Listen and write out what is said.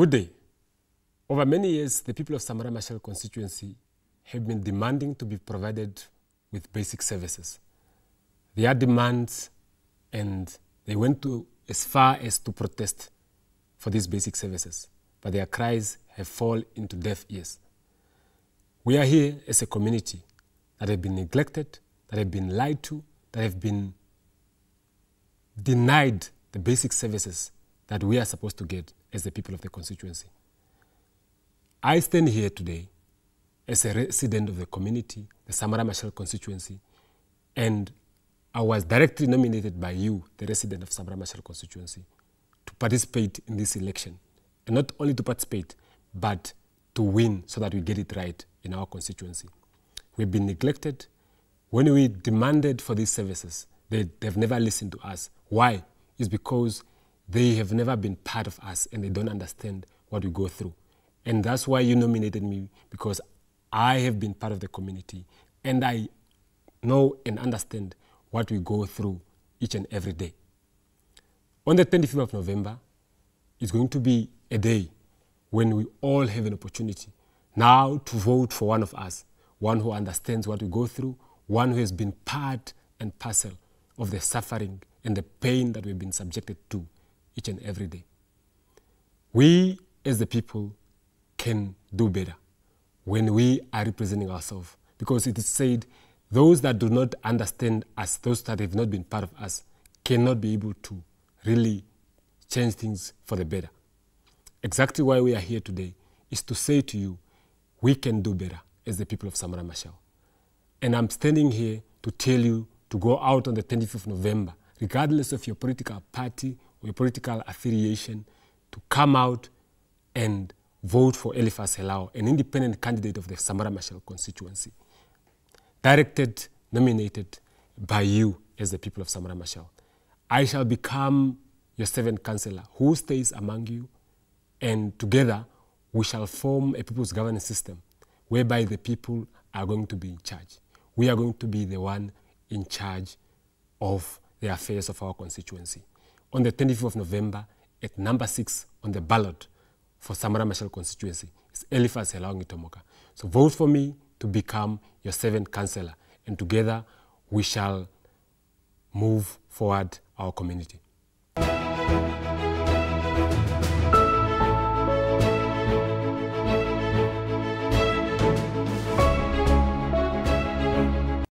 Good day. Over many years, the people of Samora Machel constituency have been demanding to be provided with basic services. Their demands, and they went to as far as to protest for these basic services, but their cries have fallen into deaf ears. We are here as a community that have been neglected, that have been lied to, that have been denied the basic services that we are supposed to get as the people of the constituency. I stand here today as a resident of the community, the Samora Machel constituency, and I was directly nominated by you, the resident of Samora Machel constituency, to participate in this election. And not only to participate, but to win so that we get it right in our constituency. We've been neglected. When we demanded for these services, they, they've never listened to us. Why? It's because they have never been part of us and they don't understand what we go through. And that's why you nominated me because I have been part of the community and I know and understand what we go through each and every day. On the 25th of November, it's going to be a day when we all have an opportunity now to vote for one of us, one who understands what we go through, one who has been part and parcel of the suffering and the pain that we've been subjected to each and every day. We, as the people, can do better when we are representing ourselves because it is said those that do not understand us, those that have not been part of us, cannot be able to really change things for the better. Exactly why we are here today is to say to you, we can do better as the people of Samora Machel. And I'm standing here to tell you to go out on the 25th of November, regardless of your political party or your political affiliation, to come out and vote for Eliphas Helao, an independent candidate of the Samora Machel constituency, directed, nominated by you as the people of Samora Machel. I shall become your seventh councillor who stays among you, and together we shall form a people's governance system whereby the people are going to be in charge. We are going to be the one in charge of the affairs of our constituency. On the 25th of November, at number six on the ballot for Samora Machel constituency is Eliphas Helao Nghitomoka. So vote for me to become your seventh councillor, and together we shall move forward our community.